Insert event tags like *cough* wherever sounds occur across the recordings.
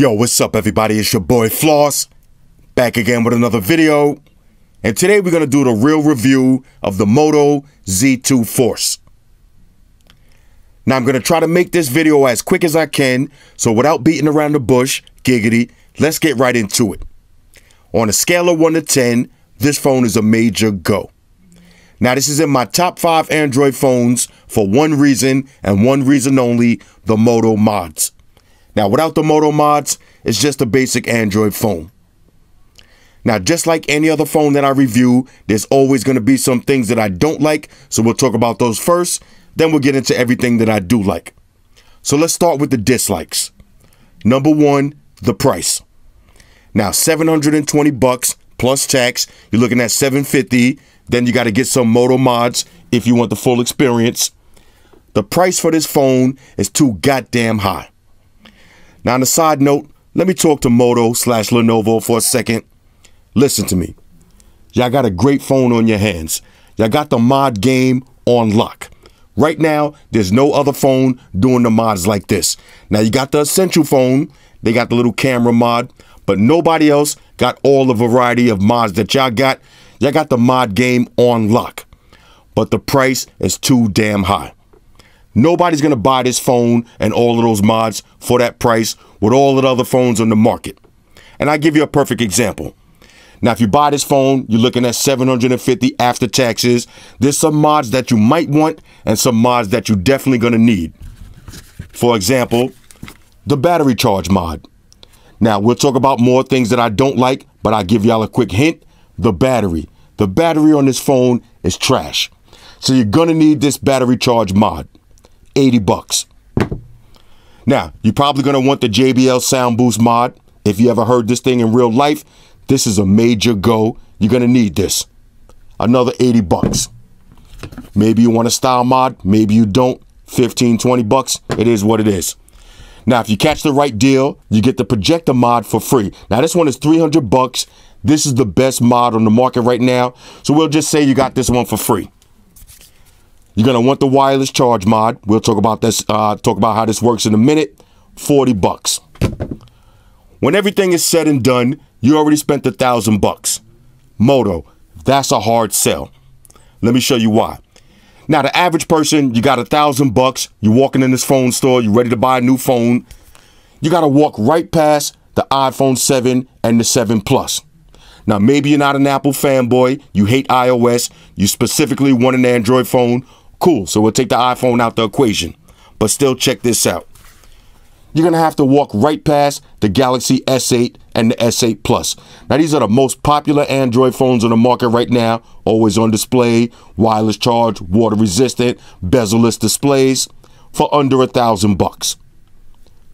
Yo, what's up, everybody? It's your boy Floss, back again with another video. And today we're going to do the real review of the Moto Z2 Force. Now, I'm going to try to make this video as quick as I can, so without beating around the bush, giggity, let's get right into it. On a scale of 1 to 10, this phone is a major go. Now, this is in my top 5 Android phones for one reason and one reason only, the Moto mods. Now, without the Moto mods, it's just a basic Android phone. Now, just like any other phone that I review, there's always going to be some things that I don't like, so we'll talk about those first, then we'll get into everything that I do like. So let's start with the dislikes. Number one, the price. Now, 720 bucks plus tax, you're looking at 750. Then you got to get some Moto mods if you want the full experience. The price for this phone is too goddamn high. Now, on a side note, let me talk to Moto slash Lenovo for a second. Listen to me. Y'all got a great phone on your hands. Y'all got the mod game on lock. Right now, there's no other phone doing the mods like this. Now, you got the Essential phone, they got the little camera mod, but nobody else got all the variety of mods that y'all got. Y'all got the mod game on lock. But the price is too damn high. Nobody's going to buy this phone and all of those mods for that price with all of the other phones on the market. And I give you a perfect example. Now, if you buy this phone, you're looking at 750 after taxes. There's some mods that you might want and some mods that you're definitely going to need. For example, the battery charge mod. Now, we'll talk about more things that I don't like, but I'll give y'all a quick hint. The battery. The battery on this phone is trash. So you're going to need this battery charge mod. 80 bucks. Now, you're probably going to want the JBL Sound Boost mod. If you ever heard this thing in real life, this is a major go. You're going to need this. Another 80 bucks. Maybe you want a style mod, maybe you don't. 15, 20 bucks. It is what it is. Now, if you catch the right deal, you get the projector mod for free. Now, this one is 300 bucks. This is the best mod on the market right now. So we'll just say you got this one for free. You're gonna want the wireless charge mod. We'll talk about this, uh, talk about how this works in a minute. 40 bucks. When everything is said and done, you already spent a thousand bucks. Moto, that's a hard sell. Let me show you why. Now, the average person, you got a thousand bucks, you're walking in this phone store, you're ready to buy a new phone. You gotta walk right past the iPhone 7 and the 7 Plus. Now, maybe you're not an Apple fanboy, you hate iOS, you specifically want an Android phone. Cool, so we'll take the iPhone out the equation. But still, check this out. You're gonna have to walk right past the Galaxy S8 and the S8 Plus. Now, these are the most popular Android phones on the market right now. Always on display, wireless charge, water resistant, bezel-less displays for under a thousand bucks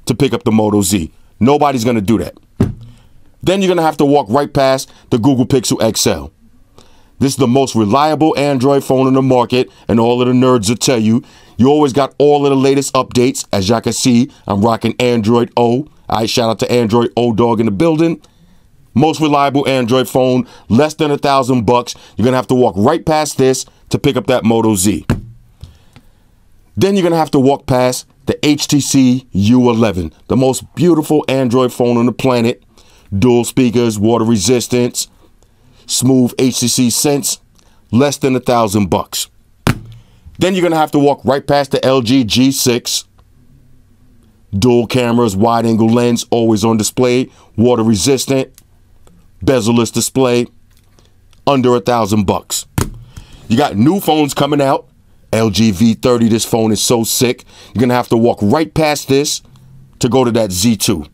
to pick up the Moto Z. Nobody's gonna do that. Then you're to have to walk right past the Google Pixel XL. This is the most reliable Android phone on the market, and all of the nerds will tell you. You always got all of the latest updates. As y'all can see, I'm rocking Android O. I shout out to Android O Dog in the building. Most reliable Android phone, less than a thousand bucks. You're gonna have to walk right past this to pick up that Moto Z. Then you're gonna have to walk past the HTC U11, the most beautiful Android phone on the planet dual speakers, water resistance, smooth HTC sense, less than a thousand bucks. Then you're gonna have to walk right past the LG G6. Dual cameras, wide angle lens, always on display, water resistant, bezel-less display, under a thousand bucks. You got new phones coming out. LG V30, this phone is so sick. You're gonna have to walk right past this to go to that Z2.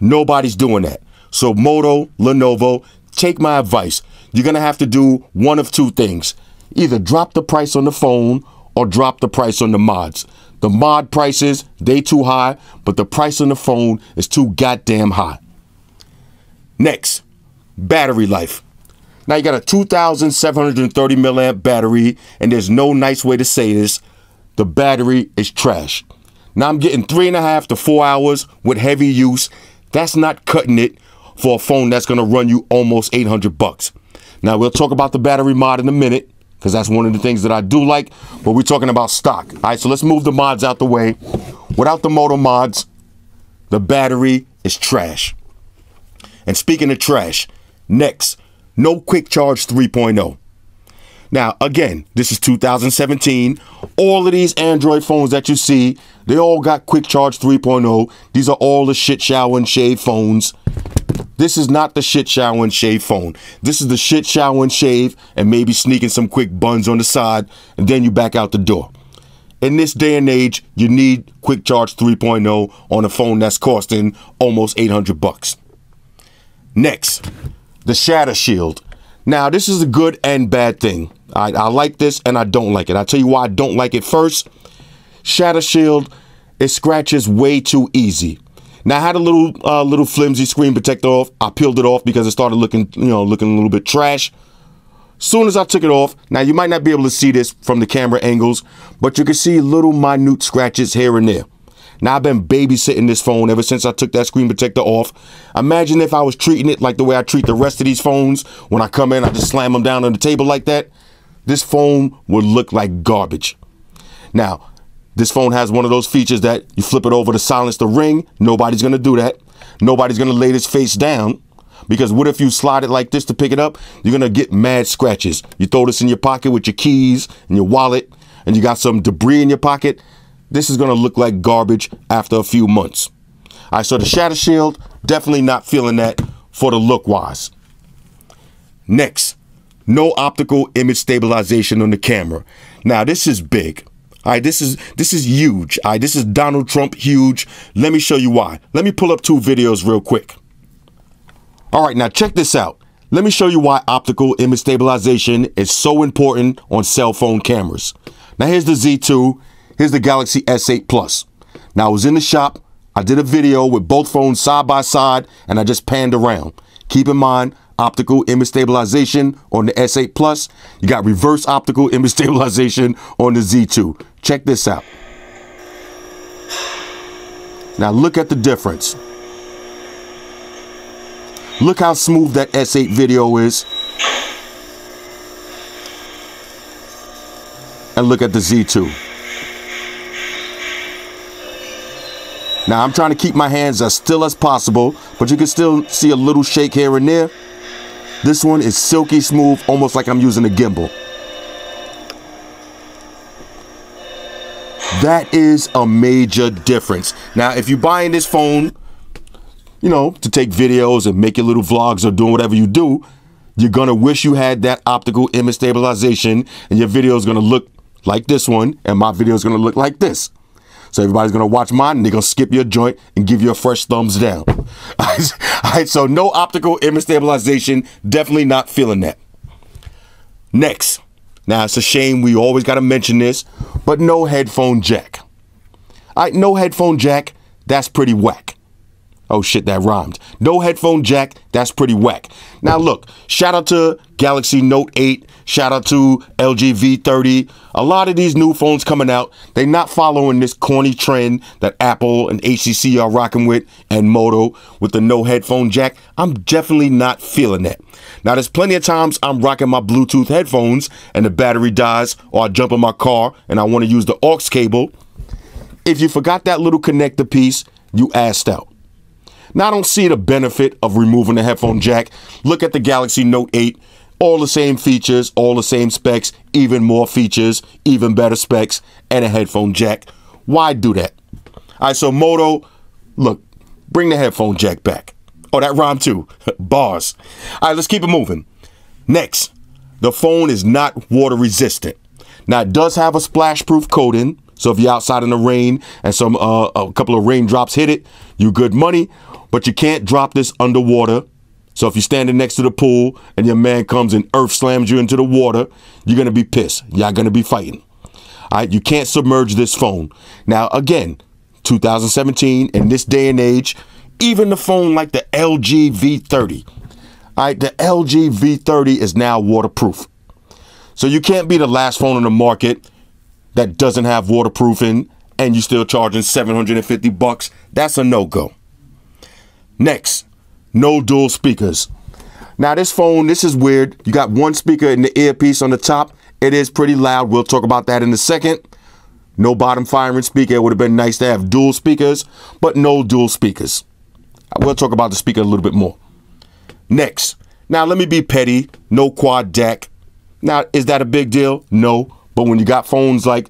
Nobody's doing that. So Moto, Lenovo, take my advice. You're going to have to do one of two things. Either drop the price on the phone or drop the price on the mods. The mod prices, they too high, but the price on the phone is too goddamn high. Next, battery life. Now you got a 2,730 milliamp battery, and there's no nice way to say this. The battery is trash. Now I'm getting three and a half to four hours with heavy use, that's not cutting it for a phone that's going to run you almost 800 bucks. Now we'll talk about the battery mod in a minute because that's one of the things that I do like, but we're talking about stock. All right, so let's move the mods out the way. Without the Moto mods, the battery is trash. And speaking of trash, next, no quick charge 3.0. Now, again, this is 2017. All of these Android phones that you see, they all got quick charge 3.0. These are all the shit shower and shave phones. This is not the shit shower and shave phone. This is the shit shower and shave and maybe sneaking some quick buns on the side and then you back out the door. In this day and age, you need quick charge 3.0 on a phone that's costing almost 800 bucks. Next, the Shatter Shield. Now, this is a good and bad thing. I, I like this and I don't like it. I'll tell you why I don't like it first. Shatter Shield, it scratches way too easy. Now I had a little uh, little flimsy screen protector off. I peeled it off because it started looking, you know, looking a little bit trash. Soon as I took it off, now you might not be able to see this from the camera angles, but you can see little minute scratches here and there. Now I've been babysitting this phone ever since I took that screen protector off. Imagine if I was treating it like the way I treat the rest of these phones. When I come in, I just slam them down on the table like that. This phone would look like garbage. Now, this phone has one of those features that you flip it over to silence the ring. Nobody's going to do that. Nobody's going to lay this face down. Because what if you slide it like this to pick it up? You're going to get mad scratches. You throw this in your pocket with your keys and your wallet, and you got some debris in your pocket. This is going to look like garbage after a few months. All right, so the Shatter Shield, definitely not feeling that for the look wise. Next, no optical image stabilization on the camera. Now, this is big. All right, this is this is huge. All right, this is Donald Trump huge. Let me show you why. Let me pull up two videos real quick. All right, now check this out. Let me show you why optical image stabilization is so important on cell phone cameras. Now here's the Z2, here's the Galaxy S8 Plus. Now I was in the shop, I did a video with both phones side by side, and I just panned around. Keep in mind, optical image stabilization on the S8 Plus. You got reverse optical image *laughs* stabilization on the Z2. Check this out. Now look at the difference. Look how smooth that S8 video is. And look at the Z2. Now I'm trying to keep my hands as still as possible, but you can still see a little shake here and there. This one is silky smooth, almost like I'm using a gimbal. That is a major difference. Now, if you're buying this phone, you know, to take videos and make your little vlogs or doing whatever you do, you're gonna wish you had that optical image stabilization and your video is gonna look like this one and my video is gonna look like this. So everybody's gonna watch mine and they're gonna skip your joint and give you a fresh thumbs down. *laughs* All right, so no optical image stabilization, definitely not feeling that. Next, now it's a shame we always gotta mention this, but no headphone jack. All right, no headphone jack, that's pretty whack. Oh shit, that rhymed. No headphone jack, that's pretty whack. Now look, shout out to Galaxy Note 8, shout out to LG V30. A lot of these new phones coming out, they not following this corny trend that Apple and HTC are rocking with and Moto with the no headphone jack. I'm definitely not feeling that. Now there's plenty of times I'm rocking my Bluetooth headphones and the battery dies or I jump in my car and I want to use the aux cable. If you forgot that little connector piece, you asked out. Now, I don't see the benefit of removing the headphone jack. Look at the Galaxy Note 8. All the same features, all the same specs, even more features, even better specs, and a headphone jack. Why do that? All right, so Moto, look, bring the headphone jack back. Oh, that rhyme too. *laughs* Bars. All right, let's keep it moving. Next, the phone is not water resistant. Now, it does have a splash proof coating. So if you're outside in the rain and some uh, a couple of raindrops hit it, you good money. But you can't drop this underwater. So if you're standing next to the pool and your man comes and earth slams you into the water, you're gonna be pissed. Y'all gonna be fighting. All right, you can't submerge this phone. Now again, 2017 in this day and age, even the phone like the LG V30. All right, the LG V30 is now waterproof. So you can't be the last phone on the market that doesn't have waterproofing and you're still charging 750 bucks. That's a no-go. Next, no dual speakers. Now this phone, this is weird. You got one speaker in the earpiece on the top. It is pretty loud. We'll talk about that in a second. No bottom firing speaker. It would have been nice to have dual speakers, but no dual speakers. We'll talk about the speaker a little bit more. Next. Now, let me be petty. No quad DAC. Now, is that a big deal? No. But when you got phones like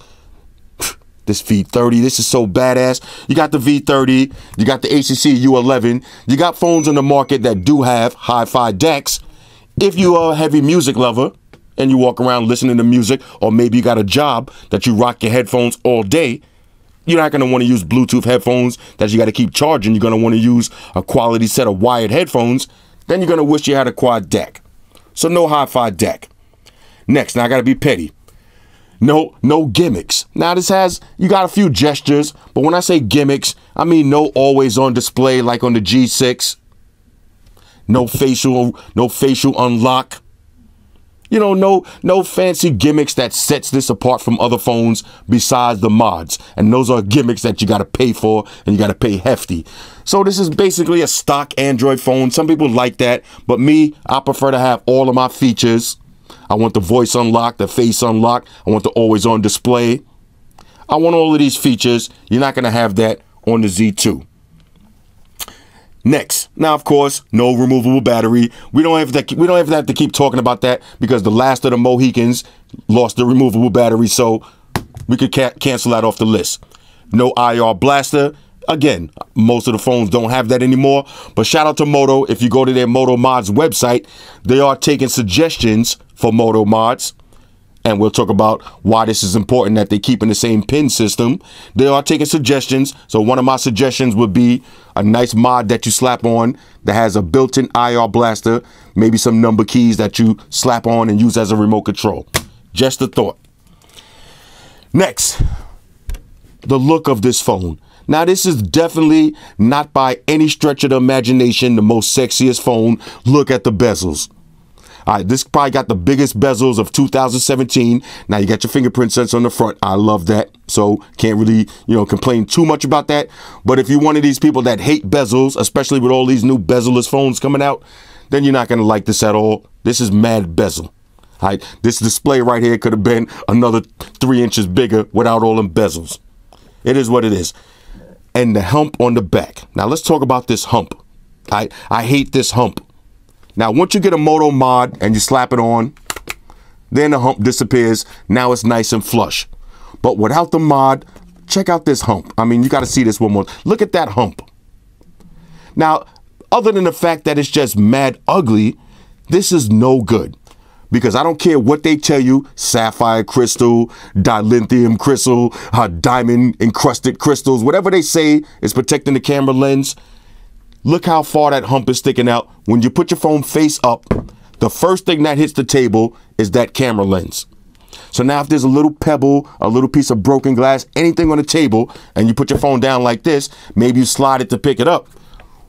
this V30, this is so badass. You got the V30, you got the HTC U11, you got phones on the market that do have hi-fi DACs. If you are a heavy music lover and you walk around listening to music, or maybe you got a job that you rock your headphones all day, you're not going to want to use Bluetooth headphones that you got to keep charging. You're going to want to use a quality set of wired headphones. Then you're going to wish you had a quad DAC. So no hi-fi DAC. Next, now I got to be petty. No, no gimmicks. Now this has you got a few gestures, but when I say gimmicks, I mean no always on display like on the G6. No facial, no facial unlock. You know, no no fancy gimmicks that sets this apart from other phones besides the mods. And those are gimmicks that you got to pay for and you got to pay hefty. So this is basically a stock Android phone. Some people like that, but me, I prefer to have all of my features I want the voice unlocked, the face unlocked. I want the always on display. I want all of these features. You're not going to have that on the Z2. Next, now of course, no removable battery. We don't have to we don't have to keep talking about that because the last of the Mohicans lost the removable battery, so we could ca cancel that off the list. No IR blaster. Again, most of the phones don't have that anymore. But shout out to Moto. If you go to their Moto Mods website, they are taking suggestions for Moto Mods. And we'll talk about why this is important that they keep in the same pin system. They are taking suggestions. So one of my suggestions would be a nice mod that you slap on that has a built-in IR blaster, maybe some number keys that you slap on and use as a remote control. Just a thought. Next, the look of this phone. Now, this is definitely not by any stretch of the imagination the most sexiest phone. Look at the bezels. All right, this probably got the biggest bezels of 2017. Now you got your fingerprint sensor on the front. I love that. So can't really, you know, complain too much about that. But if you're one of these people that hate bezels, especially with all these new bezel-less phones coming out, then you're not going to like this at all. This is mad bezel. All right, this display right here could have been another three inches bigger without all them bezels. It is what it is and the hump on the back. Now let's talk about this hump. I, I hate this hump. Now, once you get a Moto mod and you slap it on, then the hump disappears. Now it's nice and flush. But without the mod, check out this hump. I mean, you got to see this one more. Look at that hump. Now, other than the fact that it's just mad ugly, this is no good because I don't care what they tell you sapphire crystal, dilithium crystal, uh, diamond encrusted crystals, whatever they say is protecting the camera lens. Look how far that hump is sticking out. When you put your phone face up, the first thing that hits the table is that camera lens. So now if there's a little pebble, a little piece of broken glass, anything on the table, and you put your phone down like this, maybe you slide it to pick it up.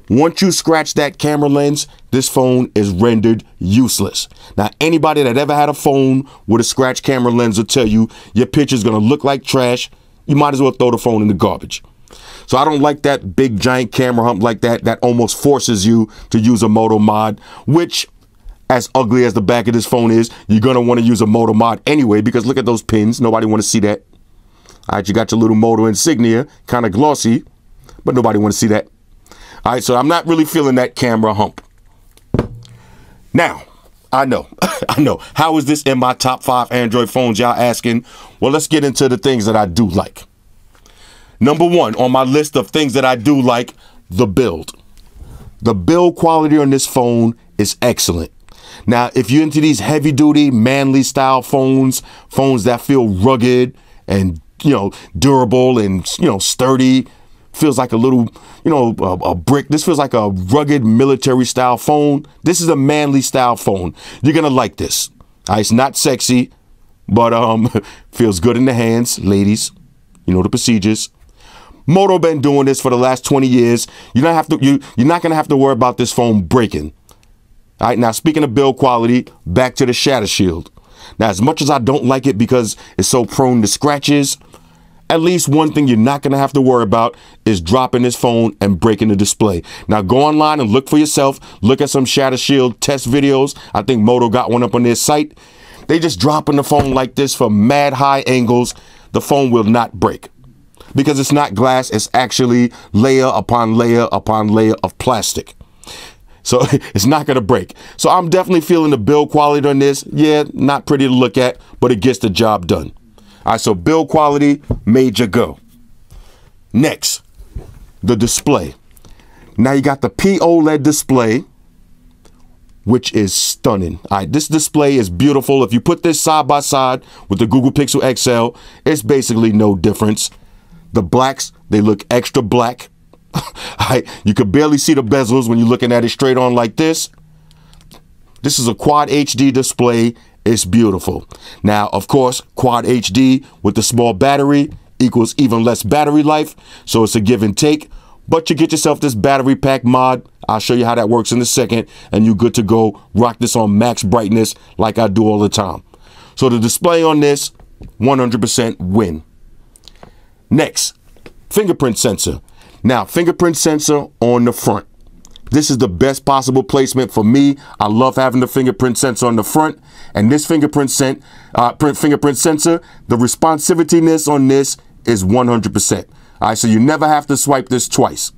Once you scratch that camera lens, this phone is rendered useless. Now, anybody that ever had a phone with a scratch camera lens will tell you your picture's gonna look like trash. You might as well throw the phone in the garbage. So I don't like that big giant camera hump like that that almost forces you to use a moto mod, which as ugly as the back of this phone is, you're gonna want to use a moto mod anyway because look at those pins. Nobody want to see that. All right, you got your little moto insignia, kind of glossy, but nobody want to see that. All right, so I'm not really feeling that camera hump. Now, I know, *laughs* I know. How is this in my top five Android phones? Y'all asking. Well, let's get into the things that I do like. Number one on my list of things that I do like the build. The build quality on this phone is excellent. Now, if you're into these heavy duty, manly style phones, phones that feel rugged and, you know, durable and, you know, sturdy, feels like a little, you know, a, a, brick. This feels like a rugged military style phone. This is a manly style phone. You're gonna like this. Right, it's not sexy, but um, *laughs* feels good in the hands, ladies. You know the procedures. Moto been doing this for the last 20 years. You don't have to. You you're not gonna have to worry about this phone breaking. All right. Now speaking of build quality, back to the Shatter Shield. Now, as much as I don't like it because it's so prone to scratches, at least one thing you're not going to have to worry about is dropping this phone and breaking the display. Now go online and look for yourself. Look at some Shatter Shield test videos. I think Moto got one up on their site. They just dropping the phone like this from mad high angles. the phone will not break because it's not glass, it's actually layer upon layer upon layer of plastic. So *laughs* it's not going to break. So I'm definitely feeling the build quality on this. Yeah, not pretty to look at, but it gets the job done. All right, so build quality, major go. Next, the display. Now you got the POLED display, which is stunning. All right, this display is beautiful. If you put this side by side with the Google Pixel XL, it's basically no difference. The blacks, they look extra black. *laughs* You could barely see the bezels when you're looking at it straight on like this. This is a quad HD display. It's beautiful. Now, of course, quad HD with the small battery equals even less battery life. So it's a give and take. But you get yourself this battery pack mod. I'll show you how that works in a second. And you're good to go. Rock this on max brightness like I do all the time. So the display on this, 100% win. Next, fingerprint sensor. Now, fingerprint sensor on the front. This is the best possible placement for me. I love having the fingerprint sensor on the front. And this fingerprint, sen uh, fingerprint sensor, the responsivityness on this is 100%. All right, so you never have to swipe this twice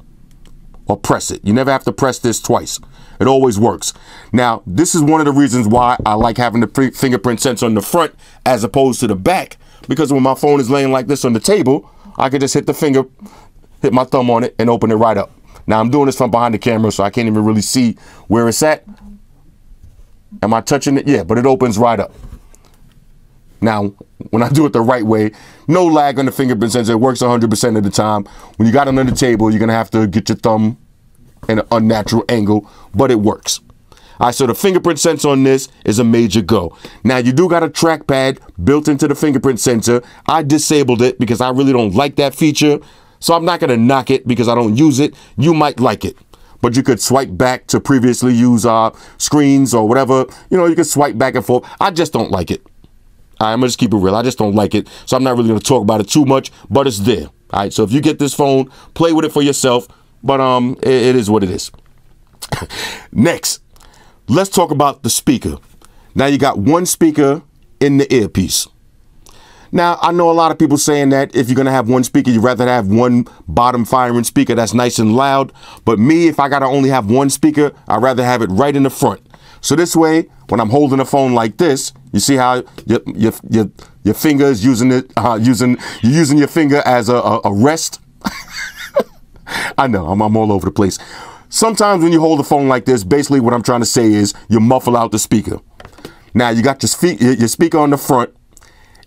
or press it. You never have to press this twice. It always works. Now, this is one of the reasons why I like having the fingerprint sensor on the front as opposed to the back, because when my phone is laying like this on the table, I can just hit the finger, hit my thumb on it, and open it right up. Now I'm doing this from behind the camera, so I can't even really see where it's at. Am I touching it? Yeah, but it opens right up. Now, when I do it the right way, no lag on the fingerprint sensor. It works 100% of the time. When you got it on the table, you're going to have to get your thumb in an unnatural angle, but it works. All right, so the fingerprint sensor on this is a major go. Now, you do got a trackpad built into the fingerprint sensor. I disabled it because I really don't like that feature. So I'm not going to knock it because I don't use it. You might like it. But you could swipe back to previously used uh, screens or whatever. You know, you can swipe back and forth. I just don't like it. Right, I'm to just keep it real. I just don't like it. So I'm not really going to talk about it too much, but it's there. All right, so if you get this phone, play with it for yourself. But um, it, it is what it is. *laughs* Next, let's talk about the speaker. Now you got one speaker in the earpiece. Now, I know a lot of people saying that if you're going to have one speaker, you'd rather have one bottom firing speaker that's nice and loud. But me, if I got to only have one speaker, I'd rather have it right in the front. So this way, when I'm holding a phone like this, you see how your your your, your finger is using it, uh, using you're using your finger as a, a, a rest. *laughs* I know I'm, I'm all over the place. Sometimes when you hold a phone like this, basically what I'm trying to say is you muffle out the speaker. Now you got your, your speaker on the front.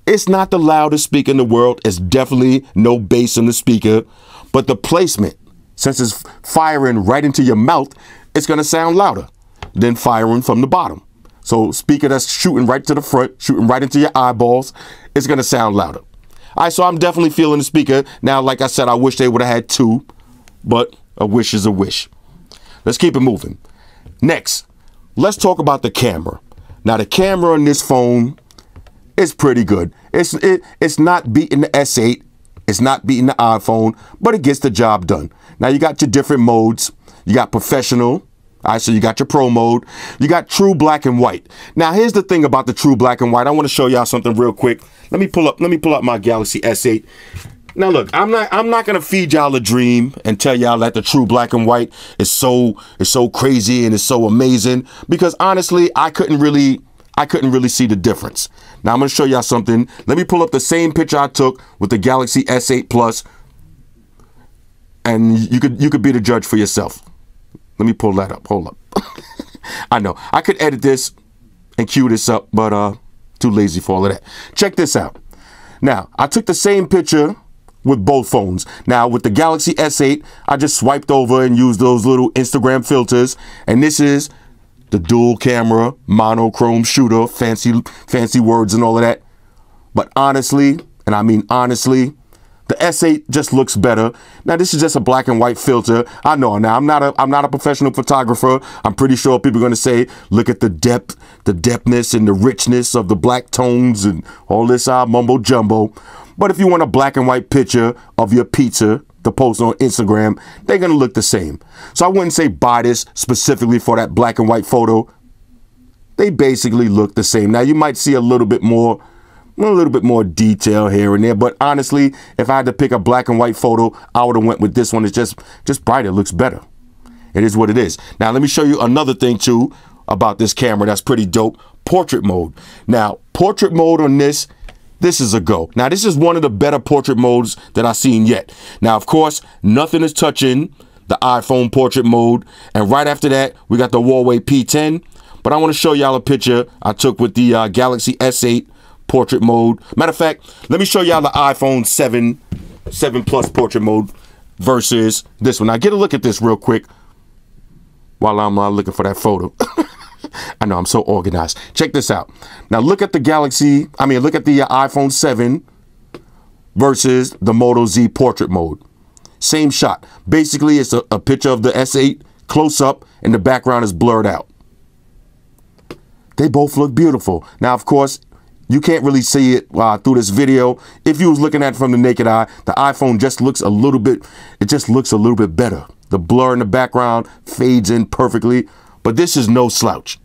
It's not the loudest speaker in the world. It's definitely no bass in the speaker, but the placement, since it's firing right into your mouth, it's going to sound louder than firing from the bottom. So speaker that's shooting right to the front, shooting right into your eyeballs, it's going to sound louder. All right, so I'm definitely feeling the speaker. Now, like I said, I wish they would have had two, but a wish is a wish. Let's keep it moving. Next, let's talk about the camera. Now, the camera on this phone is pretty good. It's it, it's not beating the S8. It's not beating the iPhone, but it gets the job done. Now, you got your different modes. You got professional, all right, so you got your pro mode. You got true black and white. Now, here's the thing about the true black and white. I want to show y'all something real quick. Let me pull up. Let me pull up my Galaxy S8. Now, look, I'm not. I'm not gonna feed y'all a dream and tell y'all that the true black and white is so is so crazy and is so amazing because honestly, I couldn't really. I couldn't really see the difference. Now I'm to show y'all something. Let me pull up the same picture I took with the Galaxy S8 Plus, and you could you could be the judge for yourself. Let me pull that up. Hold up. *laughs* I know. I could edit this and cue this up, but uh, too lazy for all of that. Check this out. Now, I took the same picture with both phones. Now, with the Galaxy S8, I just swiped over and used those little Instagram filters. And this is the dual camera, monochrome shooter, fancy, fancy words and all of that. But honestly, and I mean honestly, the S8 just looks better. Now this is just a black and white filter. I know. Now I'm not a I'm not a professional photographer. I'm pretty sure people are going to say, look at the depth, the depthness and the richness of the black tones and all this uh, mumbo jumbo. But if you want a black and white picture of your pizza to post on Instagram, they're going to look the same. So I wouldn't say buy this specifically for that black and white photo. They basically look the same. Now you might see a little bit more a little bit more detail here and there. But honestly, if I had to pick a black and white photo, I would have went with this one. It's just just brighter, it looks better. It is what it is. Now let me show you another thing too about this camera that's pretty dope. Portrait mode. Now portrait mode on this. This is a go. Now, this is one of the better portrait modes that I've seen yet. Now, of course, nothing is touching the iPhone portrait mode. And right after that, we got the Huawei P10. But I want to show y'all a picture I took with the uh, Galaxy S8 portrait mode. Matter of fact, let me show y'all the iPhone 7, 7 Plus portrait mode versus this one. Now get a look at this real quick while I'm uh, looking for that photo. *laughs* I know I'm so organized. Check this out. Now look at the Galaxy, I mean, look at the uh, iPhone 7 versus the Moto Z portrait mode. Same shot. Basically, it's a, a picture of the S8 close up and the background is blurred out. They both look beautiful. Now, of course, you can't really see it uh, through this video. If you was looking at it from the naked eye, the iPhone just looks a little bit, it just looks a little bit better. The blur in the background fades in perfectly, but this is no slouch.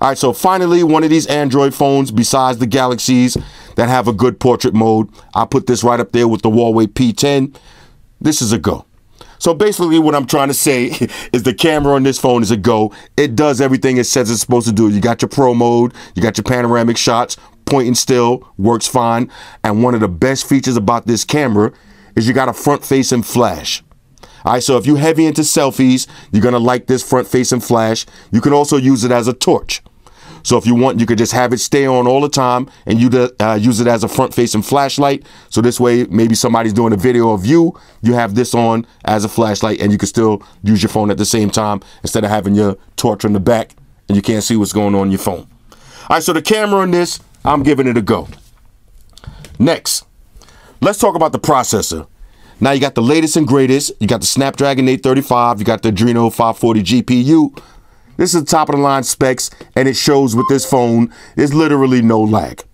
All right, so finally, one of these Android phones besides the Galaxies that have a good portrait mode. I put this right up there with the Huawei P10. This is a go. So basically what I'm trying to say *laughs* is the camera on this phone is a go. It does everything it says it's supposed to do. You got your pro mode, you got your panoramic shots, point and still, works fine. And one of the best features about this camera is you got a front facing flash. All right, so if you're heavy into selfies, you're gonna like this front facing flash. You can also use it as a torch. So if you want, you could just have it stay on all the time and you uh, use it as a front facing flashlight. So this way, maybe somebody's doing a video of you, you have this on as a flashlight and you can still use your phone at the same time instead of having your torch on the back and you can't see what's going on in your phone. All right, so the camera on this, I'm giving it a go. Next, let's talk about the processor. Now you got the latest and greatest. You got the Snapdragon 835. You got the Adreno 540 GPU. This is the top of the line specs, and it shows with this phone, there's literally no lag.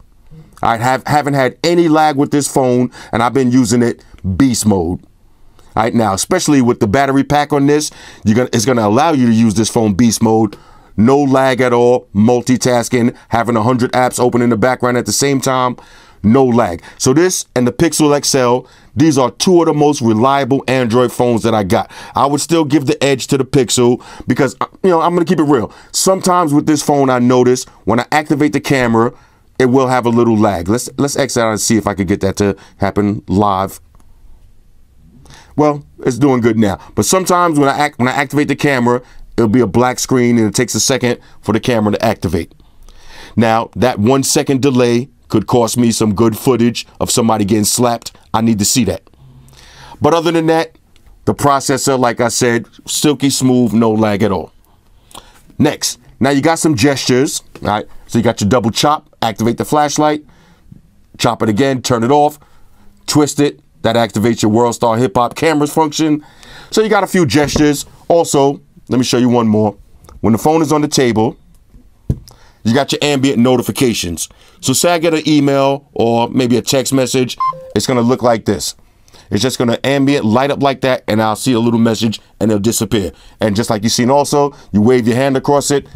I have, haven't had any lag with this phone, and I've been using it beast mode. All right, now, especially with the battery pack on this, you're gonna, it's going to allow you to use this phone beast mode. No lag at all, multitasking, having 100 apps open in the background at the same time no lag. So this and the Pixel XL, these are two of the most reliable Android phones that I got. I would still give the edge to the Pixel because, uh, you know, I'm going to keep it real. Sometimes with this phone, I notice when I activate the camera, it will have a little lag. Let's let's exit out and see if I could get that to happen live. Well, it's doing good now. But sometimes when I act when I activate the camera, it'll be a black screen and it takes a second for the camera to activate. Now, that one second delay could cost me some good footage of somebody getting slapped. I need to see that. But other than that, the processor, like I said, silky smooth, no lag at all. Next, now you got some gestures, all right? So you got your double chop, activate the flashlight, chop it again, turn it off, twist it, that activates your World Star Hip Hop cameras function. So you got a few gestures. Also, let me show you one more. When the phone is on the table, you got your ambient notifications. So say I get an email or maybe a text message, it's gonna look like this. It's just gonna ambient light up like that, and I'll see a little message and it'll disappear. And just like you've seen also, you wave your hand across it.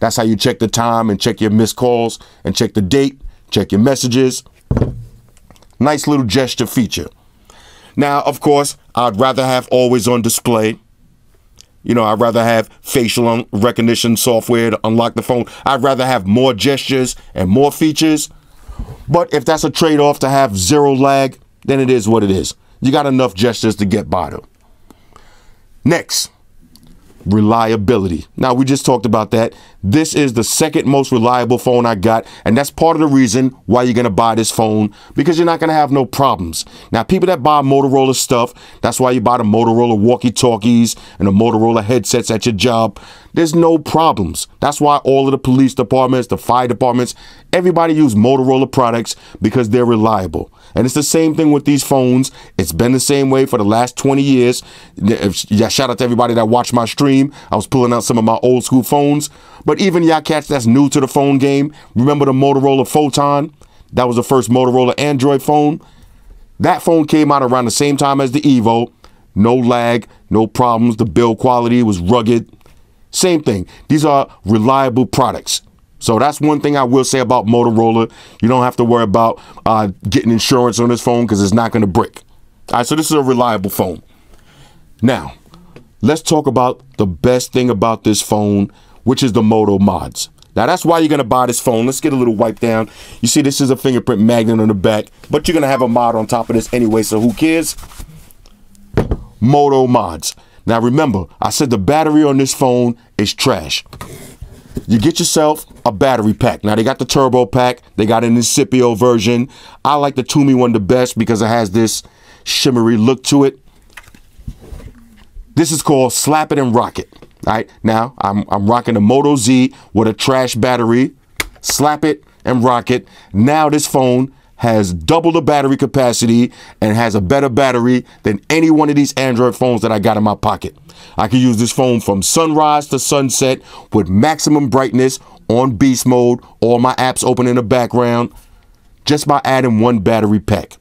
That's how you check the time and check your missed calls and check the date, check your messages. Nice little gesture feature. Now, of course, I'd rather have always on display you know, I'd rather have facial recognition software to unlock the phone. I'd rather have more gestures and more features. But if that's a trade off to have zero lag, then it is what it is. You got enough gestures to get by though. Next, reliability. Now, we just talked about that. This is the second most reliable phone I got, and that's part of the reason why you're going to buy this phone because you're not going to have no problems. Now, people that buy Motorola stuff, that's why you buy the Motorola walkie-talkies and the Motorola headsets at your job. There's no problems. That's why all of the police departments, the fire departments, everybody use Motorola products because they're reliable. And it's the same thing with these phones. It's been the same way for the last 20 years. Yeah, shout out to everybody that watched my stream. I was pulling out some of my old school phones. But even y'all cats that's new to the phone game, remember the Motorola Photon? That was the first Motorola Android phone. That phone came out around the same time as the Evo. No lag, no problems. The build quality was rugged. Same thing. These are reliable products. So that's one thing I will say about Motorola. You don't have to worry about uh, getting insurance on this phone because it's not going to break. All right, so this is a reliable phone. Now, let's talk about the best thing about this phone, which is the Moto mods. Now that's why you're gonna buy this phone. Let's get a little wipe down. You see, this is a fingerprint magnet on the back, but you're gonna have a mod on top of this anyway, so who cares? Moto mods. Now remember, I said the battery on this phone is trash. You get yourself a battery pack. Now they got the turbo pack, they got an Incipio version. I like the Tumi one the best because it has this shimmery look to it. This is called Slap It and Rock It. All right, now I'm, I'm rocking a Moto Z with a trash battery. Slap it and rock it. Now this phone has double the battery capacity and has a better battery than any one of these Android phones that I got in my pocket. I can use this phone from sunrise to sunset with maximum brightness on beast mode, all my apps open in the background, just by adding one battery pack.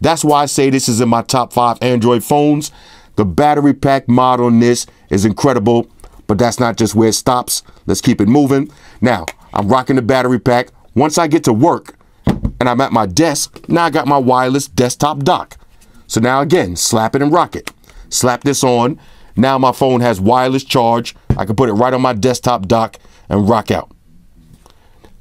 That's why I say this is in my top five Android phones. The battery pack mod on this is incredible, but that's not just where it stops. Let's keep it moving. Now, I'm rocking the battery pack. Once I get to work and I'm at my desk, now I got my wireless desktop dock. So now again, slap it and rock it. Slap this on. Now my phone has wireless charge. I can put it right on my desktop dock and rock out.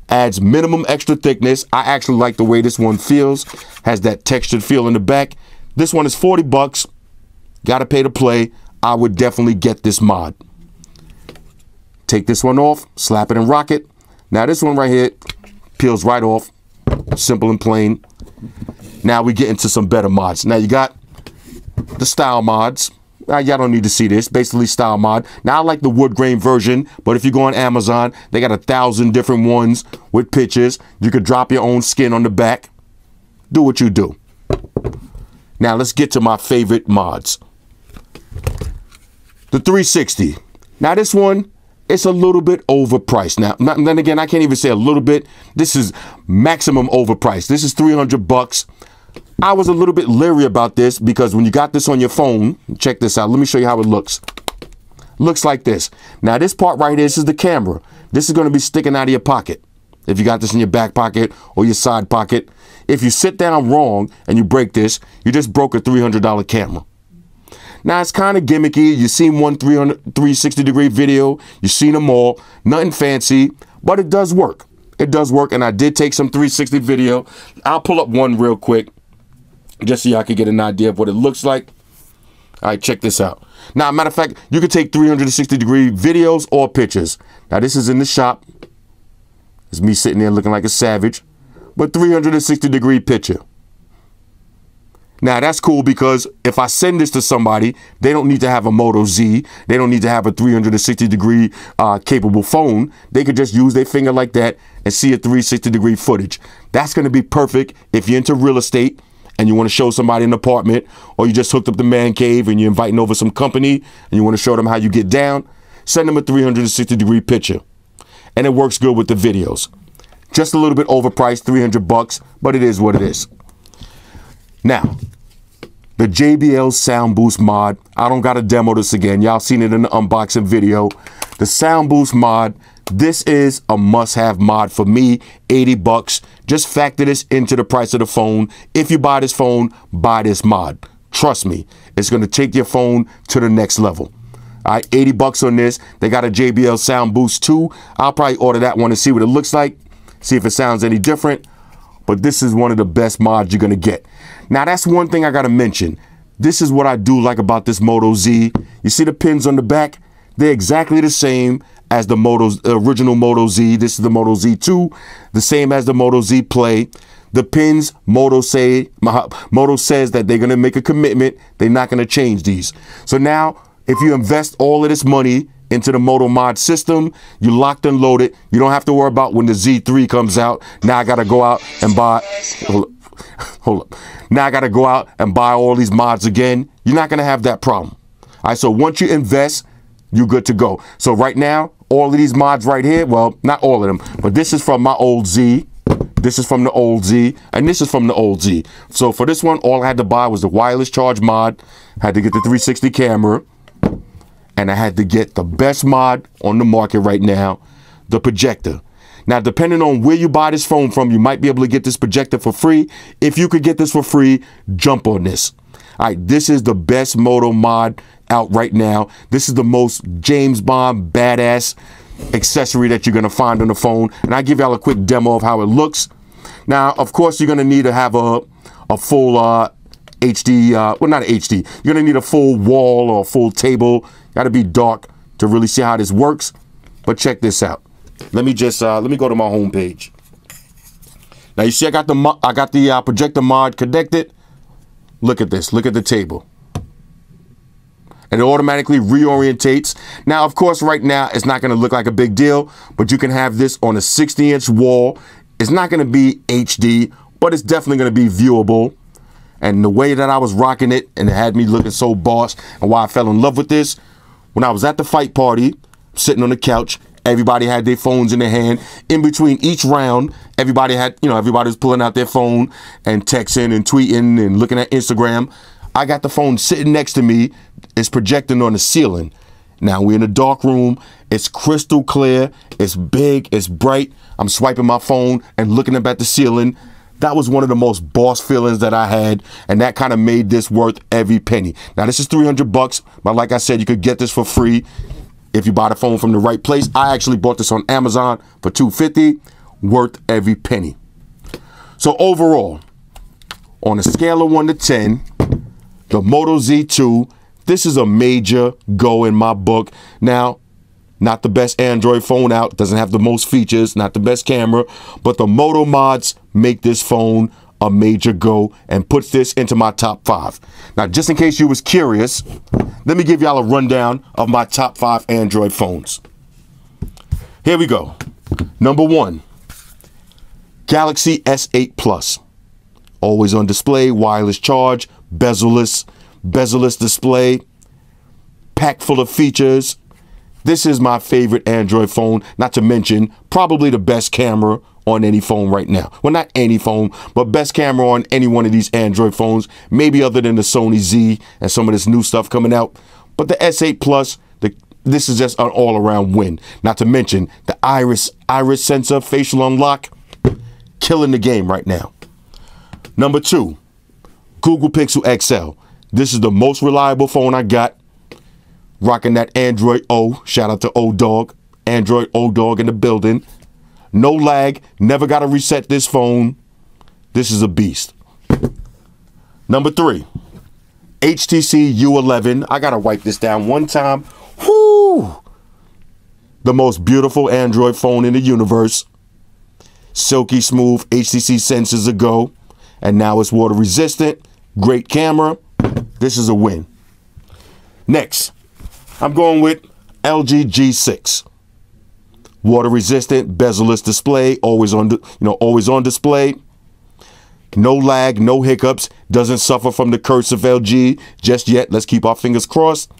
Adds minimum extra thickness. I actually like the way this one feels. Has that textured feel in the back. This one is 40 bucks. Got to pay to play. I would definitely get this mod. Take this one off, slap it and rock it. Now this one right here peels right off. Simple and plain. Now we get into some better mods. Now you got the style mods. Uh, y'all don't need to see this. Basically style mod. Now I like the wood grain version, but if you go on Amazon, they got a thousand different ones with pictures. You could drop your own skin on the back. Do what you do. Now let's get to my favorite mods. The 360. Now this one, it's a little bit overpriced. Now, not, then again, I can't even say a little bit. This is maximum overpriced. This is 300 bucks. I was a little bit leery about this because when you got this on your phone, check this out. Let me show you how it looks. Looks like this. Now, this part right here, this is the camera. This is going to be sticking out of your pocket. If you got this in your back pocket or your side pocket. If you sit down wrong and you break this, you just broke a $300 camera. Now it's kind of gimmicky. You've seen one 360 degree video. You've seen them all. Nothing fancy, but it does work. It does work, and I did take some 360 video. I'll pull up one real quick, just so y'all can get an idea of what it looks like. All right, check this out. Now, matter of fact, you can take 360 degree videos or pictures. Now, this is in the shop. It's me sitting there looking like a savage, but 360 degree picture. Now that's cool because if I send this to somebody, they don't need to have a Moto Z. They don't need to have a 360 degree uh, capable phone. They could just use their finger like that and see a 360 degree footage. That's going to be perfect if you're into real estate and you want to show somebody an apartment or you just hooked up the man cave and you're inviting over some company and you want to show them how you get down. Send them a 360 degree picture. And it works good with the videos. Just a little bit overpriced, 300 bucks, but it is what it is. Now, the JBL Sound Boost mod. I don't got to demo this again. Y'all seen it in the unboxing video. The Sound Boost mod. This is a must-have mod for me. 80 bucks. Just factor this into the price of the phone. If you buy this phone, buy this mod. Trust me, it's going to take your phone to the next level. All right, 80 bucks on this. They got a JBL Sound Boost 2. I'll probably order that one and see what it looks like. See if it sounds any different but this is one of the best mods you're gonna get. Now that's one thing I gotta mention. This is what I do like about this Moto Z. You see the pins on the back? They're exactly the same as the Moto original Moto Z. This is the Moto Z2, the same as the Moto Z Play. The pins, Moto say, Moto says that they're gonna make a commitment. They're not gonna change these. So now, if you invest all of this money into the Moto Mod system. You locked and loaded. You don't have to worry about when the Z3 comes out. Now I got to go out and buy. Hold up. *laughs* Hold up. Now I got to go out and buy all these mods again. You're not to have that problem. All right. So once you invest, you're good to go. So right now, all of these mods right here, well, not all of them, but this is from my old Z. This is from the old Z, and this is from the old Z. So for this one, all I had to buy was the wireless charge mod. Had to get the 360 camera and I had to get the best mod on the market right now, the projector. Now, depending on where you buy this phone from, you might be able to get this projector for free. If you could get this for free, jump on this. All right, this is the best Moto mod out right now. This is the most James Bond badass accessory that you're gonna find on the phone. And I give y'all a quick demo of how it looks. Now, of course, you're gonna need to have a, a full uh, HD, uh, well, not HD. You're gonna need a full wall or a full table. Gotta be dark to really see how this works. But check this out. Let me just uh, let me go to my home page. Now you see, I got the I got the uh, projector mod connected. Look at this. Look at the table. And it automatically reorientates. Now, of course, right now it's not going to look like a big deal, but you can have this on a 60 inch wall. It's not going to be HD, but it's definitely going to be viewable. And the way that I was rocking it and it had me looking so boss and why I fell in love with this, when I was at the fight party, sitting on the couch, everybody had their phones in their hand. In between each round, everybody had, you know, everybody was pulling out their phone and texting and tweeting and looking at Instagram. I got the phone sitting next to me. It's projecting on the ceiling. Now we're in a dark room. It's crystal clear. It's big. It's bright. I'm swiping my phone and looking up at the ceiling that was one of the most boss feelings that I had, and that kind of made this worth every penny. Now this is 300 bucks, but like I said, you could get this for free if you buy the phone from the right place. I actually bought this on Amazon for 250, worth every penny. So overall, on a scale of 1 to 10, the Moto Z2, this is a major go in my book. Now, not the best Android phone out, doesn't have the most features, not the best camera, but the Moto mods make this phone a major go and puts this into my top five. Now, just in case you was curious, let me give y'all a rundown of my top five Android phones. Here we go. Number one, Galaxy S8 Plus. Always on display, wireless charge, bezel-less, bezel-less display, packed full of features, this is my favorite Android phone, not to mention probably the best camera on any phone right now. Well, not any phone, but best camera on any one of these Android phones, maybe other than the Sony Z and some of this new stuff coming out. But the S8 Plus, the this is just an all-around win. Not to mention the iris iris sensor facial unlock, killing the game right now. Number two, Google Pixel XL. This is the most reliable phone I got rocking that Android O. Shout out to O Dog. Android O Dog in the building. No lag. Never got to reset this phone. This is a beast. Number three, HTC U11. I got to wipe this down one time. Whoo! The most beautiful Android phone in the universe. Silky smooth HTC sensors ago. And now it's water resistant. Great camera. This is a win. Next, I'm going with LG G6. Water resistant, bezel-less display, always on, you know, always on display. No lag, no hiccups, doesn't suffer from the curse of LG just yet. Let's keep our fingers crossed.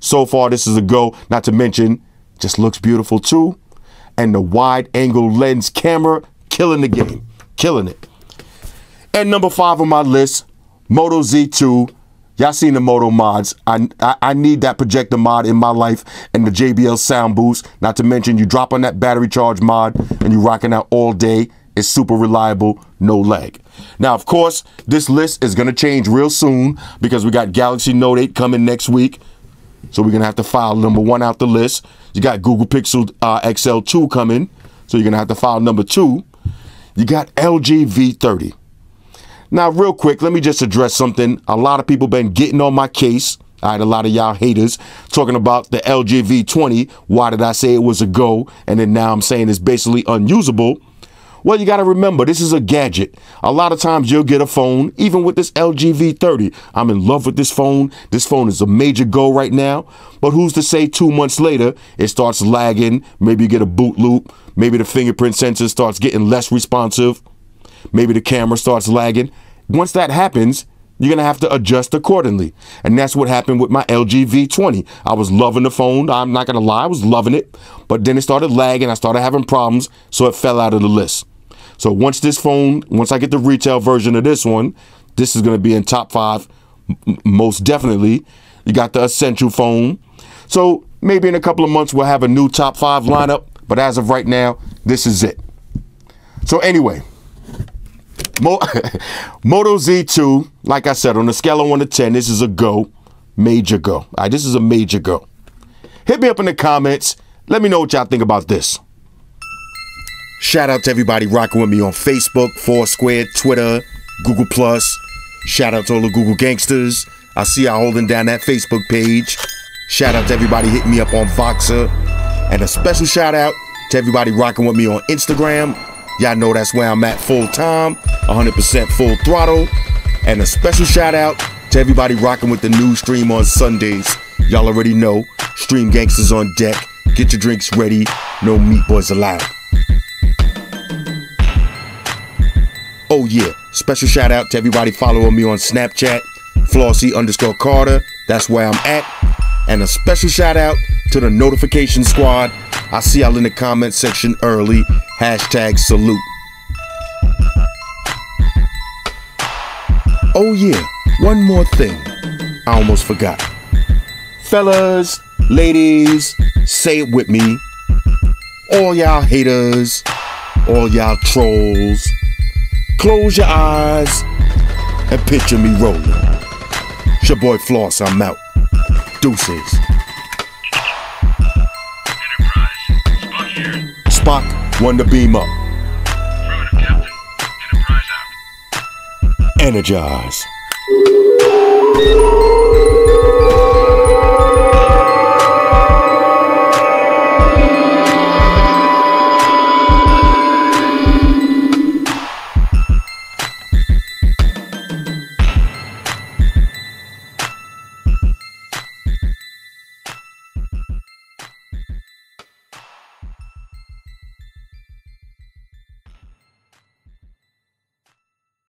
So far, this is a go. Not to mention, just looks beautiful too. And the wide angle lens camera, killing the game, killing it. And number five on my list, Moto Z2 Y'all seen the Moto mods. I, I, I need that projector mod in my life and the JBL sound boost. Not to mention you drop on that battery charge mod and you rocking out all day. It's super reliable, no lag. Now, of course, this list is going to change real soon because we got Galaxy Note 8 coming next week. So we're going to have to file number one out the list. You got Google Pixel uh, XL2 coming. So you're going to have to file number two. You got LG V30. Now, real quick, let me just address something. A lot of people been getting on my case. I had a lot of y'all haters talking about the LG V20. Why did I say it was a go? And then now I'm saying it's basically unusable. Well, you got to remember, this is a gadget. A lot of times you'll get a phone, even with this LG V30. I'm in love with this phone. This phone is a major go right now. But who's to say two months later it starts lagging? Maybe you get a boot loop. Maybe the fingerprint sensor starts getting less responsive. Maybe the camera starts lagging. Once that happens, you're going to have to adjust accordingly. And that's what happened with my LG V20. I was loving the phone. I'm not going to lie, I was loving it. But then it started lagging. I started having problems, so it fell out of the list. So once this phone, once I get the retail version of this one, this is going to be in top five, most definitely. You got the essential phone. So maybe in a couple of months, we'll have a new top five lineup. But as of right now, this is it. So anyway, Mo- *laughs* Moto Z2, like I said, on a scale of 1 to 10, this is a go. Major go. All right, this is a major go. Hit me up in the comments. Let me know what y'all think about this. Shout out to everybody rocking with me on Facebook, Foursquare, Twitter, Google Plus. Shout out to all the Google gangsters. I see y'all holding down that Facebook page. Shout out to everybody hitting me up on Voxer. And a special shout out to everybody rocking with me on Instagram. Y'all know that's where I'm at full time, 100% full throttle. And a special shout out to everybody rocking with the new stream on Sundays. Y'all already know, Stream Gangsters on deck. Get your drinks ready, no meat boys allowed. Oh yeah, special shout out to everybody following me on Snapchat, Flossy underscore Carter. That's where I'm at. And a special shout out to the notification squad. I see y'all in the comment section early. Hashtag salute. Oh yeah, one more thing. I almost forgot. Fellas, ladies, say it with me. All y'all haters, all y'all trolls, close your eyes and picture me rolling. It's your boy Floss, I'm out. Deuces. Spock here. Spock, one to beam up. Energize.